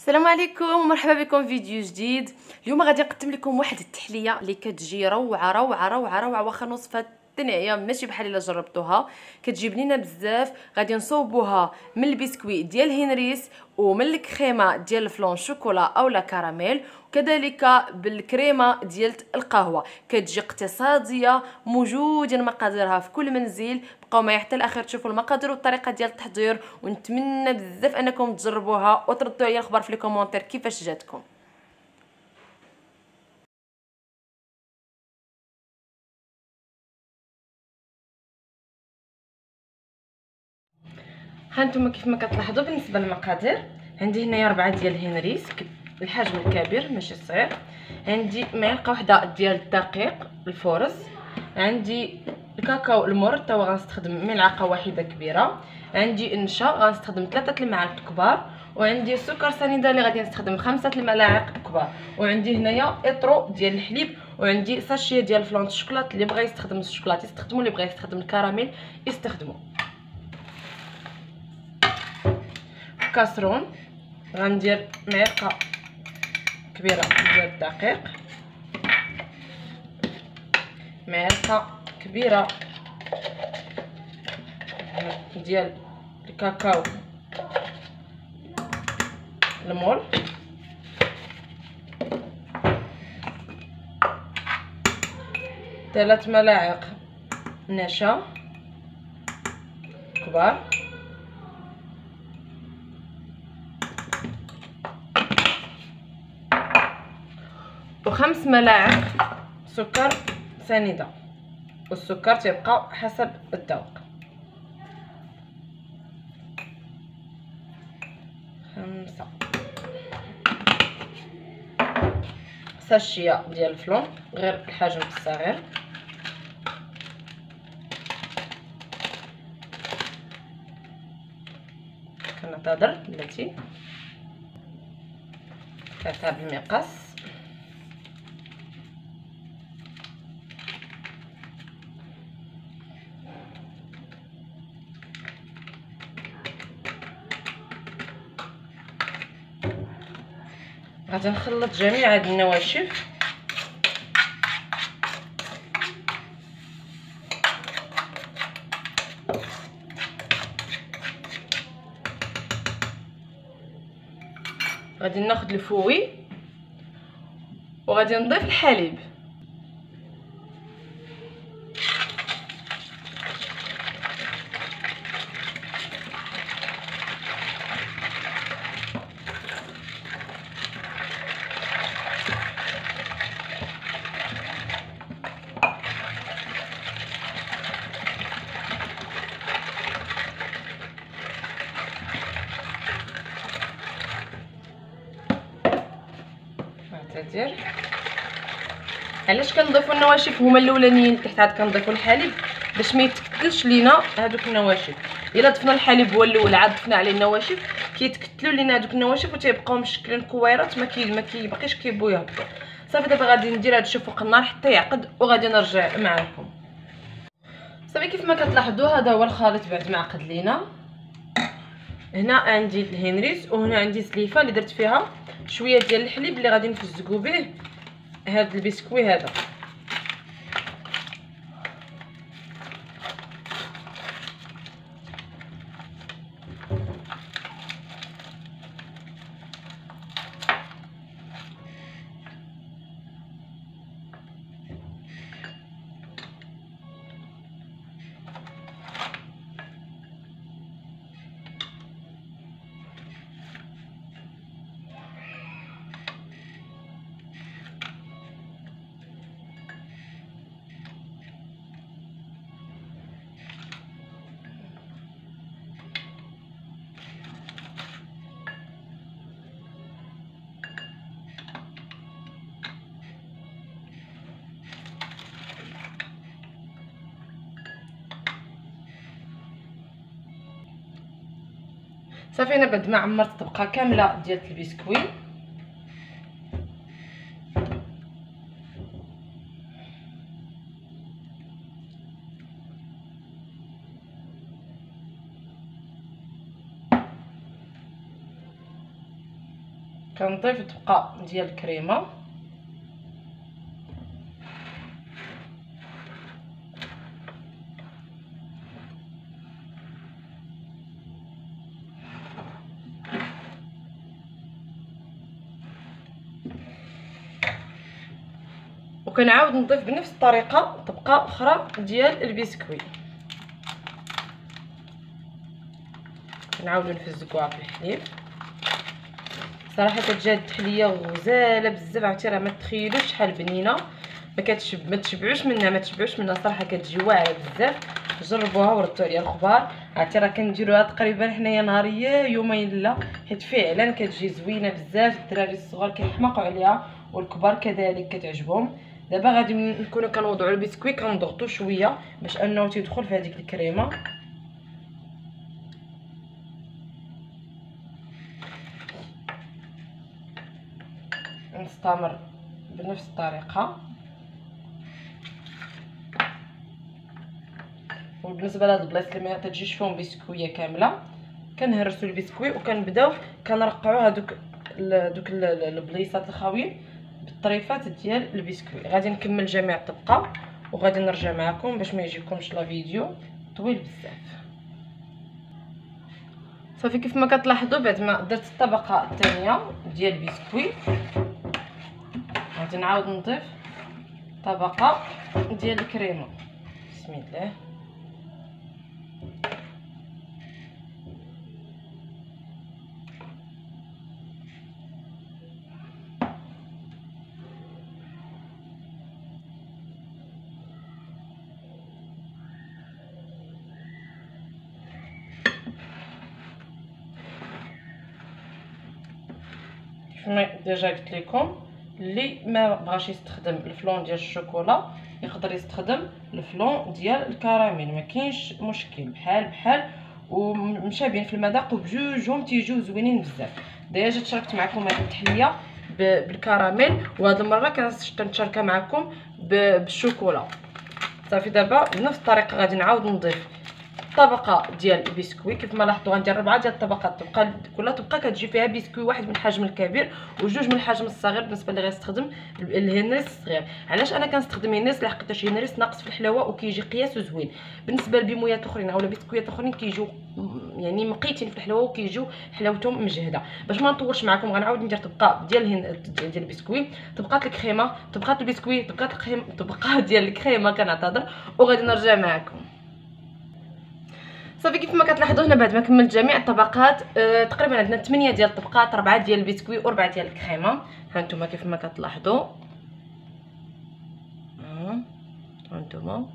السلام عليكم ومرحبا بكم في فيديو جديد. اليوم غادي نقدم لكم واحد التحلية اللي كتجي روعة روعة روعة روعة واخا نوصفها التنعيه ماشي بحال إلا جربتوها. كتجي بنينه بزاف غادي نصوبوها من البسكويت ديال هنريس ومن الكريمة ديال ال flan شوكولا أو لا كراميل وكذلك بالكريمة ديال القهوة. كتجي اقتصادية موجودة مقاديرها في كل منزل. بقاو معايا حتى الاخير تشوفوا المقادير والطريقة ديال التحضير. ونتمنى بزاف أنكم تجربوها وتردوا عليا الخبر في les commentaires كيفاش جاتكم. هانتوما كيف ما كتلاحظوا بالنسبة للمقادير عندي هنايا ربعة ديال الهنريس الحجم الكبير ماشي صغير. عندي معلقه واحدة ديال الدقيق ال force عندي الكاكاو المر هو غنستخدم ملعقة واحدة كبيرة. عندي النشا غنستخدم ثلاثة المعالق كبار. وعندي السكر سنيده اللي غادي نستخدم خمسة الملاعق كبار. وعندي هنايا إطرو ديال الحليب. وعندي sachet ديال flan الشوكولات اللي بغى يستخدم الشوكولات يستخدموا اللي بغى يستخدم الكراميل يستخدموا كاسرون. غندير معلقة كبيرة ديال الدقيق. معلقة كبيرة ديال الكاكاو. المول. ثلاث ملاعق نشا. كبار. وخمس ملاعق سكر سنيدة والسكر تيبقى حسب الذوق. خمسة. ساشيه ديال الفلون غير الحجم الصغير. كنعتذر بلاتي. كتاب المقص غادي نخلط جميع هاد النواشف. غادي ناخذ الفوي وغادي نضيف الحليب. علاش كنضيفوا النواشف هما الأولانيين؟ تحت عاد كنضيفوا الحليب باش ما يتكتلش لينا هذوك النواشف. إلا ضفنا الحليب هو الأول عاد ضفنا عليه النواشف كيتكتلوا لينا هذوك النواشف وتيبقاو مشكلين كويرات ما كي ما كيبقيش كيبغيو يهبطوا صافي دابا غادي ندير هذا الشيء فوق النار حتى يعقد وغادي نرجع معكم صافي كيف ما كتلاحظوا هذا هو الخليط بعد ما عقد لينا. هنا عندي الهنريس وهنا عندي سليفة اللي درت فيها شوية ديال الحليب اللي غادي نفزقوا به. هذا البسكوي هذا. صافي أنا بعد ما عمرت الطبقه كاملة ديال البسكوي كنضيف طبقة ديال الكريمة. وكنعاود نضيف بنفس الطريقة طبقة أخرى ديال البسكوي. كنعاودو نفزكوها في الحليب. صراحة كتجي هاد التحليه غزاله بزاف عرفتي؟ راه ما تخيلوش شحال بنينة. ما كتشب ما تشبعوش منها ما تشبعوش منها. صراحة كتجي واعره بزاف. جربوها وردوا عليا الخبار. عرفتي؟ راه كنديروها تقريبا حنايا نهارية يومين لا. حيت فعلا كتجي زوينة بزاف. الدراري الصغار كيحماقوا عليها والكبار كذلك كتعجبهم. دابا غادي نكونوا كنوضعوا البسكويت كنضغطوا شوية باش أنه تيدخل في هذيك الكريمة. نستمر بنفس الطريقة. وبالنسبة لهاد البلايص اللي ما تجيش فيهم بسكوية كاملة كنهرسوا البسكوي وكنبداو كنرقعوا هذوك دوك البليصات الخاويين بالطريفات ديال البسكوي غادي نكمل جميع الطبقة وغادي نرجع معكم باش ما يجيكمش la vidéo طويل بزاف. صافي كيف ما كتلاحظوا بعد ما درت الطبقة الثانية ديال البسكوي غادي نعاود نضيف طبقة ديال الكريمة. بسم الله. déjà قلت لكم اللي ما بغاش يستخدم ال flan ديال الشوكولا يقدر يستخدم ال flan ديال الكراميل. ما كاينش مشكل بحال بحال. ومشابهين في المذاق وبجوجهم تيجيو زوينين بزاف. déjà تشاركت معكم هذه التحلية بالكراميل وهاد المرة كنشاركها معكم بالشوكولا. صافي دابا بنفس الطريقة غادي نعاود نضيف. طبقه ديال البسكوي كيف ما لاحظتوا غندير ربعه ديال الطبقات تبقى كل طبقة كتجي فيها بسكوي واحد من الحجم الكبير وجوج من الحجم الصغير بالنسبة اللي غيستخدم الهنريس الصغير. علاش أنا كنستخدم هنريس لحقاش هنريس ناقص في الحلاوة وكيجي قياسو زوين بالنسبة للبسكويات الاخرين اولا بسكويات أخرين كيجيو يعني مقيتين في الحلاوة وكيجيو حلاوتهم مجهدة. باش ما نطولش معكم غنعاود ندير طبقه ديال الهن ديال البسكوي. طبقات الكريمة طبقات البسكوي طبقات الكريمه طبقات ديال الكريمة كنعتذر وغادي نرجع معكم. صافي كيف ما كتلاحظوا هنا بعد ما كملت جميع الطبقات آه تقريبا عندنا 8 ديال الطبقات 4 ديال البسكوي و4 ديال الكريمة. هانتوما كيف ما كتلاحظوا. هانتوما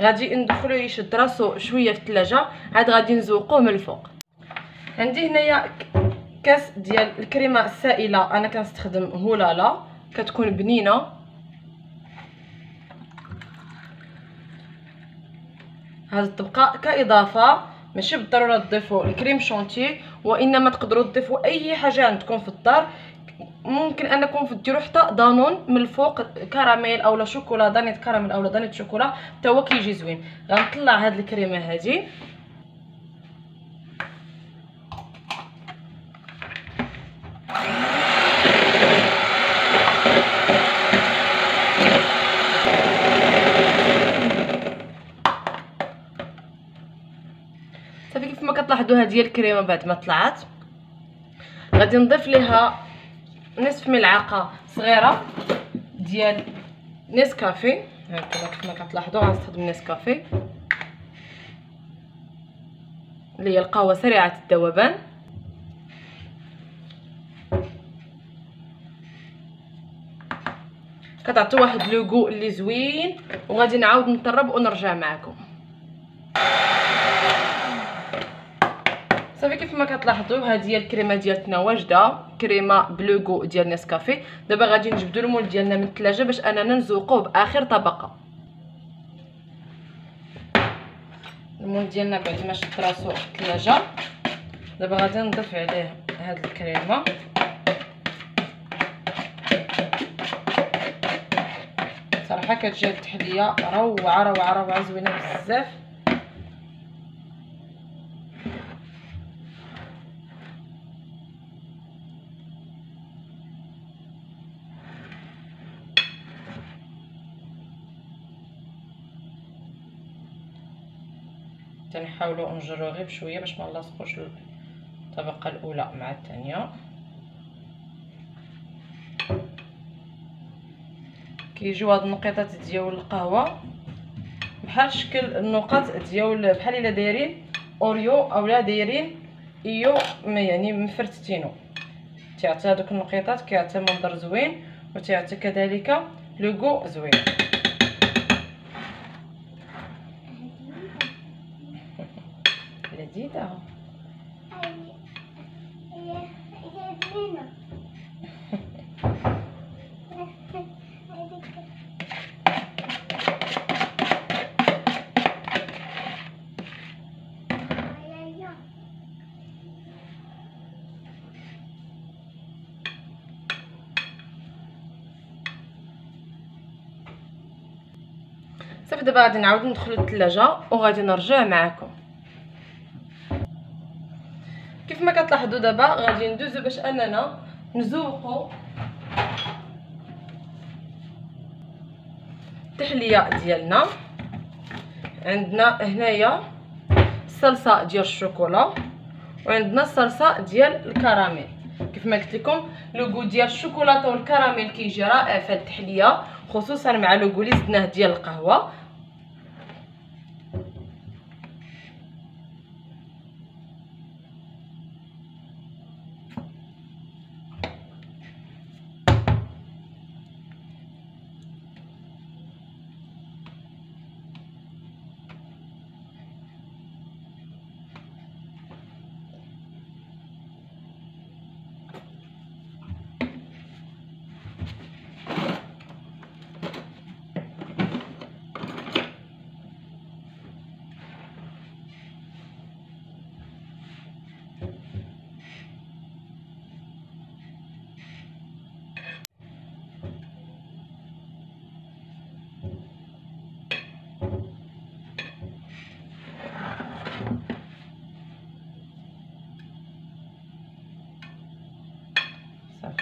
غادي ندخلو يشد راسو شوية في الثلاجه عاد غادي نزوقوه من الفوق. عندي هنايا كاس ديال الكريمة السائلة. أنا كنستخدم هولالا. كتكون بنينة. هذه الطبقه كإضافة؟ ماشي بالضرورة تضيفوا الكريم شونتي وإنما تقدروا تضيفوا أي حاجة عندكم في الدار. ممكن أنكم ديروا حتى دانون من الفوق كراميل اولا شوكولا دانيت كراميل اولا دانيت شوكولا حتى هو كيجي زوين. غنطلع هاد الكريمة هذه كتلاحظوا هذه الكريمة بعد ما طلعت. غادي نضيف ليها نصف ملعقة صغيرة ديال نسكافي هكذا كيف ما كتلاحظوا غنستخدم نسكافي اللي هي القهوة سريعة الذوبان كتعطي واحد لوغو اللي زوين وغادي نعاود نطرب ونرجع معكم. صافي كيف ما كتلاحظوا هذه هي الكريمة ديالتنا واجدة كريمة بلوغو ديال نسكافي دابا غادي نجبدوا المول ديالنا من الثلاجة باش أننا نزوقوه بآخر طبقة. المول ديالنا بعد ما شد راسو الثلاجة دابا غادي نضيف عليه هاد الكريمة. صراحة كتجي التحليه روعة روعة روعة زوينة بزاف. تنحاولوا نجرو غير بشوية باش ما نلاصقوش الطبقة الأولى مع الثانية. كيجيو هاد النقيطات ديال القهوة. بحال شكل النقط ديال بحال إلا دايرين أوريو اولا دايرين إيو يعني مفرتتينو. تعطي هذوك النقيطات كيعطي منظر زوين وتعطي كذلك لوغو زوين. لذيذه صافي دابا غادي نعاود ندخل للثلاجة وغادي نرجع معكم كيف ما كتلاحظوا دابا غادي ندوزو باش أننا نزوقوا التحلية ديالنا. عندنا هنايا الصلصه ديال الشوكولا وعندنا الصلصه ديال الكراميل. كيف ما قلت لكم لوغو ديال الشوكولاتة والكراميل كيجي رائع في التحلية خصوصا مع لوغو اللي زدناه ديال القهوة.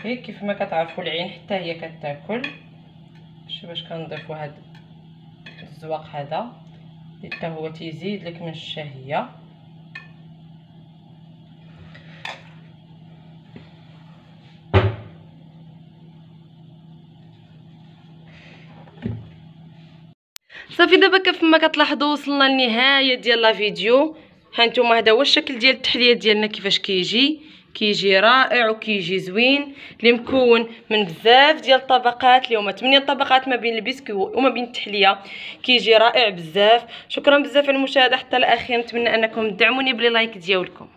صافي كيف ما كتعرفوا العين حتى هي كتاكل. شوف باش كنضيفوا هاد الزواق هذا. حتى هو تيزيد لك من الشهية. صافي دابا كيف ما كتلاحظوا وصلنا للنهاية ديال لا فيديو. هانتوما هذا هو الشكل ديال التحلية ديالنا كيفاش كيجي. كيجي رائع وكيجي زوين اللي مكون من بزاف ديال الطبقات. اللي هما 8 طبقات ما بين البسكوي وما بين التحلية. كيجي رائع بزاف. شكرا بزاف على المشاهدة حتى الاخير نتمنى أنكم تدعموني ب les likes ديالكم.